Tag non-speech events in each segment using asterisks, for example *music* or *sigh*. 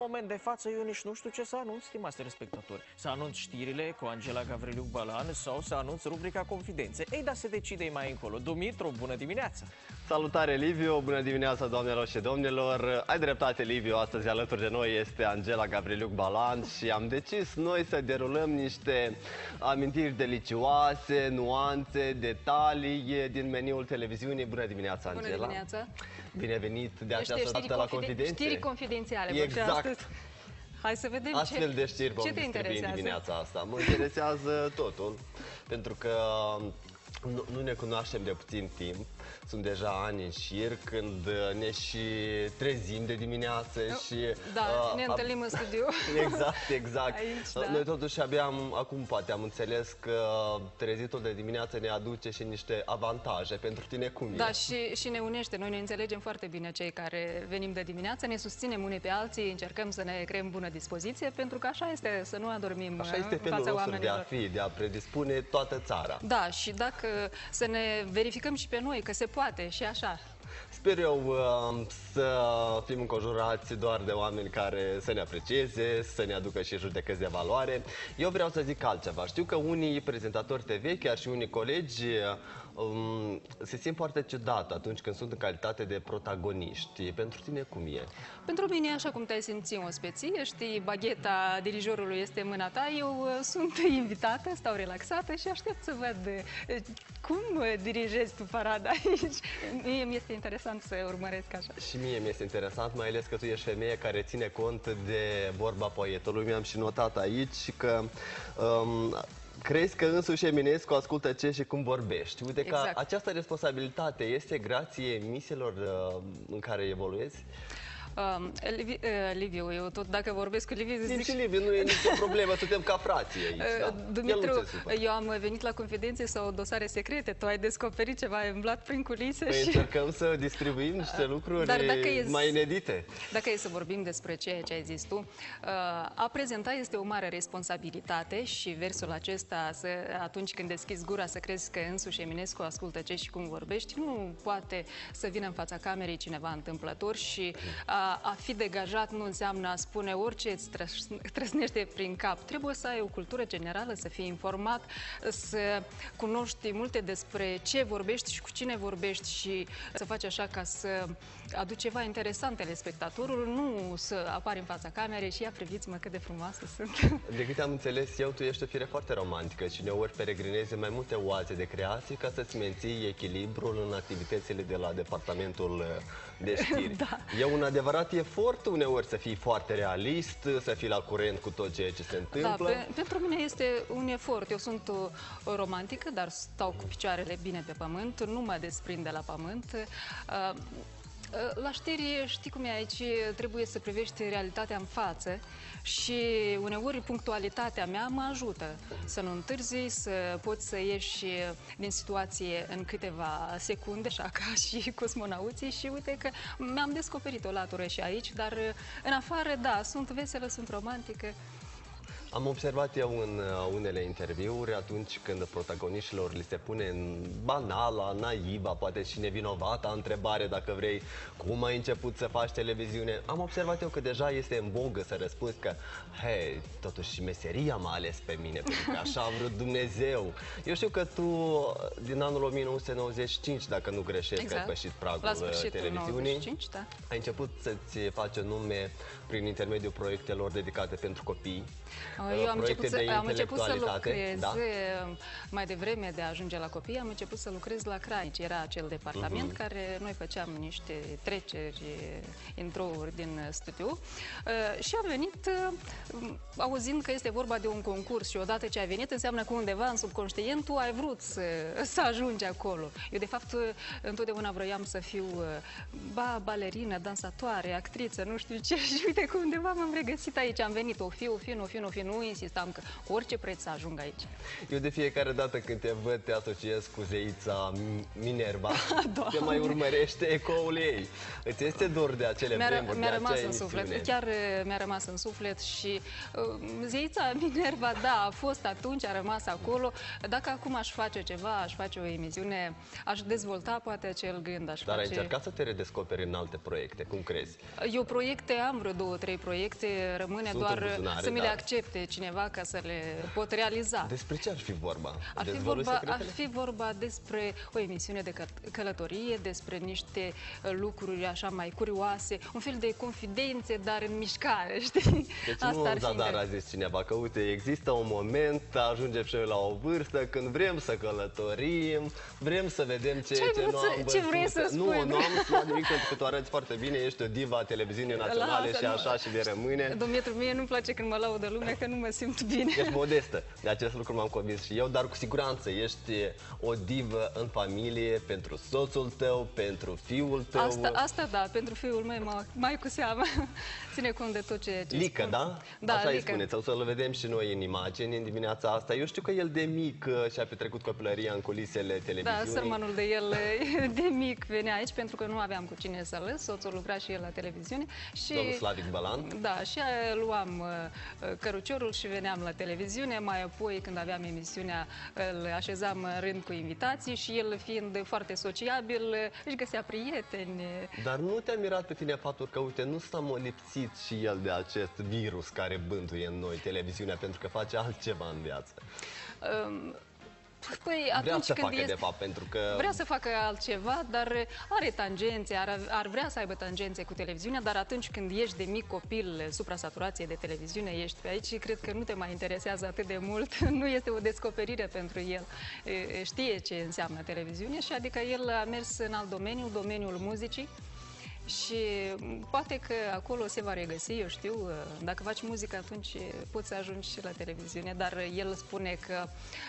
moment de față eu nici nu știu ce să anunț, stimați telespectatori. Să anunț știrile cu Angela Gavriliuc Balan sau să anunț rubrica Confidențe. Ei, dar se decide mai încolo. Dumitru, bună dimineața! Salutare, Liviu! Bună dimineața, doamnelor și domnilor! Ai dreptate, Liviu, astăzi alături de noi este Angela Gavriliuc Balan și am decis noi să derulăm niște amintiri delicioase, nuanțe, detalii din meniul televiziunii. Bună dimineața, Angela! Bună dimineața! Bine venit de Niște această știri dată la confiden- Confidențe. Știri confidențiale. vor fi Exact. Astăzi. Hai să vedem Astfel ce, de știri vom ce te distribui în interesează. dimineața asta. Mă interesează totul, pentru că nu, nu ne cunoaștem de puțin timp. Sunt deja ani în șir când uh, ne și trezim de dimineață și... Da, uh, ne ab- întâlnim în studio. *laughs* Exact, exact. Aici, Uh, da. Noi totuși abia am, acum poate am înțeles că trezitul de dimineață ne aduce și niște avantaje. Pentru tine cum Da, e? și, și ne unește. Noi ne înțelegem foarte bine cei care venim de dimineață, ne susținem unii pe alții, încercăm să ne creăm bună dispoziție, pentru că așa este, să nu adormim Așa uh, este în felul fața nostru de a oamenilor. fi, de a predispune toată țara. Da, și dacă să ne verificăm și pe noi că se poate și așa. Sper eu uh, să fim înconjurați doar de oameni care să ne aprecieze, să ne aducă și judecăți de valoare. Eu vreau să zic altceva. Știu că unii prezentatori TV, chiar și unii colegi, um, se simt foarte ciudat atunci când sunt în calitate de protagoniști. Pentru tine cum e? Pentru mine, e așa cum te-ai simți în ospeție, știi, bagheta dirijorului este în mâna ta, eu uh, sunt invitată, stau relaxată și aștept să văd uh, cum uh, dirigezi tu parada aici. Mie mi este interesant să urmăresc așa. Și mie mi-este interesant, mai ales că tu ești femeie care ține cont de vorba poetului. Mi-am și notat aici că um, crezi că însuși Eminescu ascultă ce și cum vorbești. Uite că Exact. această responsabilitate este grație emisiilor uh, în care evoluezi? Um, Livi, uh, Liviu, eu tot dacă vorbesc cu Liviu, Din zic... și Liviu, nu e nicio problemă, suntem ca frații aici. Uh, Da. El Dumitru, nu se supără. eu am venit la confidențe sau dosare secrete. Tu ai descoperit ceva, ai umblat prin culise Păi și... încercăm să distribuim niște lucruri Dar dacă e- mai inedite. Dacă e să vorbim despre ceea ce ai zis tu, uh, a prezenta este o mare responsabilitate și versul acesta, să, atunci când deschizi gura să crezi că însuși Eminescu ascultă ce și cum vorbești, nu poate să vină în fața camerei cineva întâmplător și a, a fi degajat nu înseamnă a spune orice îți trăs- trăsnește prin cap. Trebuie să ai o cultură generală, să fii informat, să cunoști multe despre ce vorbești și cu cine vorbești și să faci așa ca să aduci ceva interesant telespectatorul, nu să apari în fața camerei și ia priviți-mă cât de frumoasă sunt. *laughs* De câte am înțeles eu, tu ești o fire foarte romantică și uneori peregrinezi în mai multe oaze de creații ca să-ți menții echilibrul în activitățile de la departamentul uh, de știri. *laughs* Da. E un adevărat efort uneori să fii foarte realist, să fii la curent cu tot ceea ce se Da, întâmplă. pe, pentru mine este un efort. Eu sunt o, o romantică, dar stau cu picioarele bine pe pământ, nu mă desprind de la pământ. Uh, uh, La știri, știi cum e aici, trebuie să privești realitatea în față și uneori punctualitatea mea mă ajută să nu întârzi, să poți să ieși din situație în câteva secunde, așa ca *laughs* și cosmonauții și uite că mi-am descoperit o latură și aici, dar în afară, da, sunt veselă, sunt romantică. Am observat eu în uh, unele interviuri atunci când protagoniștilor li se pune în banala, naiva, poate și nevinovata întrebare, dacă vrei, cum ai început să faci televiziune. Am observat eu că deja este în vogă să răspunzi că, hei, totuși meseria m-a ales pe mine, pentru că așa a vrut Dumnezeu. Eu știu că tu, din anul 1995, dacă nu greșesc, ai pășit pragul La uh, sfârșitul televiziunii. 95, da. Ai început să-ți faci un nume prin intermediul proiectelor dedicate pentru copii. Eu am proiecte început, să, de am început să intelectualitate, lucrez da? mai devreme de a ajunge la copii, am început să lucrez la Craici. Era acel departament Mhm. care noi făceam niște treceri, intro-uri din studio uh, și am venit uh, auzind că este vorba de un concurs și odată ce ai venit înseamnă că undeva în subconștient tu ai vrut să, să ajungi acolo. Eu de fapt întotdeauna vroiam să fiu uh, ba balerină, dansatoare, actriță, nu știu ce *laughs* și uite că undeva m-am regăsit aici. Am venit o fiu, o fiu, o fiu, o fiu, nu insistam că cu orice preț să ajung aici. Eu de fiecare dată când te văd te asociez cu zeița Minerva. *laughs* te mai urmărește ecoul ei. Îți este dor de acele mi-a, vremuri, mi-a de rămas acea în emisiune. suflet. Chiar uh, mi-a rămas în suflet și uh, zeița *laughs* Minerva, da, a fost atunci, a rămas acolo. Dacă acum aș face ceva, aș face o emisiune, aș dezvolta poate acel gând. Aș Dar ai face... încercat să te redescoperi în alte proiecte, cum crezi? Eu proiecte am vreo două, trei proiecte, rămâne Sunt în doar buzunare, să mi le da. Accepte cineva ca să le pot realiza. Despre ce ar fi vorba? Ar fi, Dezvălui vorba, ar secretele? fi vorba despre o emisiune de că- călătorie, despre niște uh, lucruri așa mai curioase, un fel de confidențe, dar în mișcare, *laughs* știi? Deci nu în zadar a zis cineva că, uite, există un moment, ajungem și noi la o vârstă când vrem să călătorim, vrem să vedem ce, Ce ai ce vrut nu să- am ce văzut. vrei să Nu, spui? nu am spus nimic pentru că tu arăți foarte bine, ești o diva a televiziunii naționale Lasă, și nu. așa și de rămâne. Domnul mie nu-mi place când mă laudă lumea, că nu mă simt bine. Ești modestă, de acest lucru m-am convins și eu, dar cu siguranță ești o divă în familie pentru soțul tău, pentru fiul tău. Asta, asta da, pentru fiul meu mai, mai cu seamă. *laughs* Ține cont de tot ce, ce Lică, spun. da? Da, Așa îi Lică. spuneți, o să-l vedem și noi în imagini în dimineața asta. Eu știu că el de mic uh, și-a petrecut copilăria în culisele Da, televiziunii. sărmanul de el *laughs* de mic venea aici pentru că nu aveam cu cine să lăs, soțul lucra și el la televiziune. Și, Domnul Slavic Balan. Da, și uh, luam uh, uh, căruciorul și veneam la televiziune, mai apoi când aveam emisiunea îl așezam în rând cu invitații și el fiind foarte sociabil uh, își găsea prieteni. Dar nu te-a mirat pe tine faptul că, uite, nu s-a molipsit și el de acest virus care bântuie în noi televiziunea pentru că face altceva în viață. Um, Păi Vrea atunci să când facă, este... de fapt, pentru că... Vrea să facă altceva, dar are tangențe, ar, ar vrea să aibă tangențe cu televiziunea, dar atunci când ești de mic copil, supra-saturație de televiziune, ești pe aici, cred că nu te mai interesează atât de mult, *laughs* nu este o descoperire pentru el. E, Știe ce înseamnă televiziune și adică el a mers în alt domeniu, domeniul muzicii, și poate că acolo se va regăsi, eu știu, dacă faci muzică atunci poți să ajungi și la televiziune, dar el spune că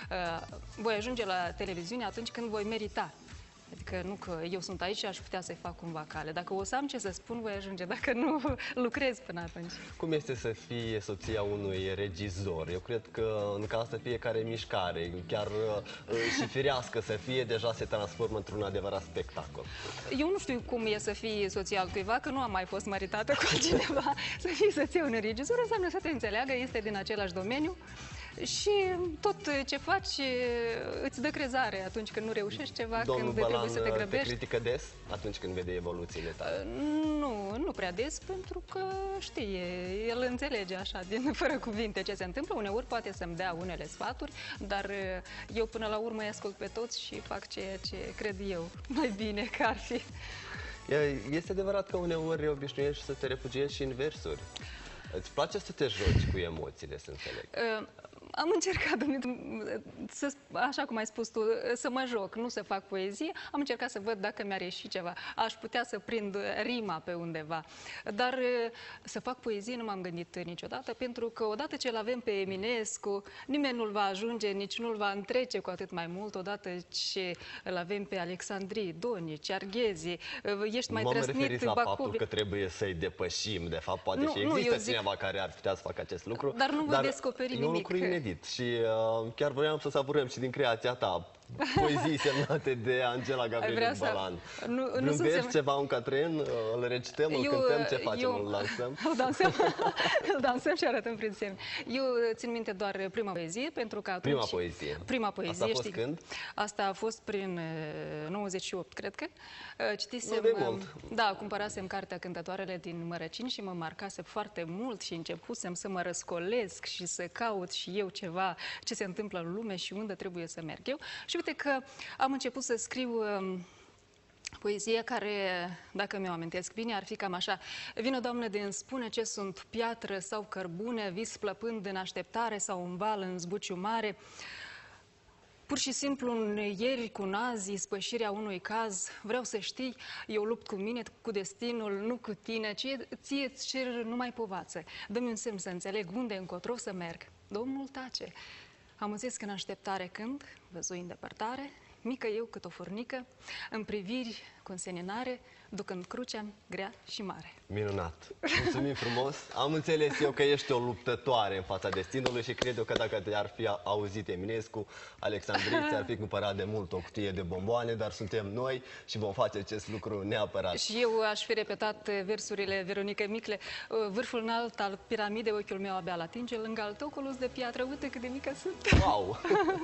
uh, voi ajunge la televiziune atunci când voi merita. Adică nu că eu sunt aici și aș putea să-i fac cumva cale. Dacă o să am ce să spun, voi ajunge. Dacă nu, *laughs* lucrez până atunci. Cum este să fie soția unui regizor? Eu cred că în casă fiecare mișcare, chiar uh, și firească să fie, deja se transformă într-un adevărat spectacol. Eu nu știu cum e să fii soția altcuiva, că nu am mai fost măritată cu altcineva. *laughs* să fii soția unui regizor înseamnă să te înțeleagă, este din același domeniu și tot ce faci îți dă crezare atunci când nu reușești ceva, Domnul când Balan trebuie să te te grăbești. critică des atunci când vede evoluțiile tale? Nu, nu prea des, pentru că știe, el înțelege așa, din *laughs* fără cuvinte ce se întâmplă. Uneori poate să-mi dea unele sfaturi, dar eu până la urmă îi ascult pe toți și fac ceea ce cred eu *laughs* mai bine că ar fi. Este adevărat că uneori obișnuiești să te refugiezi și în versuri. Îți place să te joci cu emoțiile, să înțeleg? Uh, am încercat, Dumitru, să, așa cum ai spus tu, să mă joc, nu să fac poezie. Am încercat să văd dacă mi-ar ieși ceva. Aș putea să prind rima pe undeva. Dar uh, să fac poezie nu m-am gândit niciodată, pentru că odată ce îl avem pe Eminescu, nimeni nu-l va ajunge, nici nu-l va întrece cu atât mai mult. Odată ce îl avem pe Alexandrii, Donici, Arghezi, uh, ești mai M-am trăsnit, referit la faptul Bacovi. că trebuie să-i depășim. De fapt, poate Nu, și nu, există eu zic- cineva care ar putea să facă acest lucru. Dar nu voi descoperi e un nimic. lucru inedit și uh, chiar vreau să savurăm și din creația ta poezii semnate de Angela Gabriel vrea să- Balan. nu- nu Vreun sunt vers sem- ceva, un catren, uh, îl recităm, îl cântăm, ce facem, eu- îl lansăm? *laughs* Îl dansăm, îl dansăm și arătăm prin semn. Eu țin minte doar prima poezie, pentru că atunci... Prima poezie. Prima poezie, Asta a fost știi? când? Asta a fost prin uh, 98, cred că. Uh, Citisem... Nu de uh, mult. Da, cumpărasem cartea Cântătoarele din Mărăcini și mă marcase foarte mult și începusem să mă răscolesc și să caut și eu ceva, ce se întâmplă în lume și unde trebuie să merg eu. Și uite că am început să scriu... um, Poezie care, dacă mi-o amintesc bine, ar fi cam așa. Vină, Doamne, de îmi spune ce sunt piatră sau cărbune, vis plăpând în așteptare sau un val în zbuciu mare. Pur și simplu, în ieri cu nazi, spășirea unui caz, vreau să știi, eu lupt cu mine, cu destinul, nu cu tine, ție, ție îți cer numai povață. Dă-mi un semn să înțeleg unde încotro să merg. Domnul tace. Am zis că în așteptare când, văzui în depărtare, mică eu cât o furnică, în priviri cu înseninare, ducând crucea grea și mare. Minunat! Mulțumim frumos! Am înțeles eu că ești o luptătoare în fața destinului și cred eu că dacă te-ar fi auzit Eminescu, Alexandrie *laughs* ți-ar fi cumpărat de mult o cutie de bomboane, dar suntem noi și vom face acest lucru neapărat. Și eu aș fi repetat versurile Veronica Micle, vârful înalt al piramidei, ochiul meu abia atinge, lângă al tău colus de piatră, uite cât de mică sunt. Wow!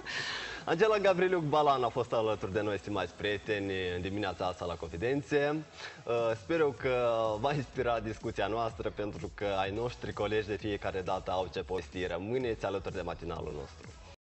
*laughs* Angela Gavriliuc Balan a fost alături de noi, stimați prieteni, în dimineața asta la Confidențe. Uh, sper eu că va inspira discuția noastră, pentru că ai noștri colegi de fiecare dată au ce posti. Rămâneți alături de matinalul nostru.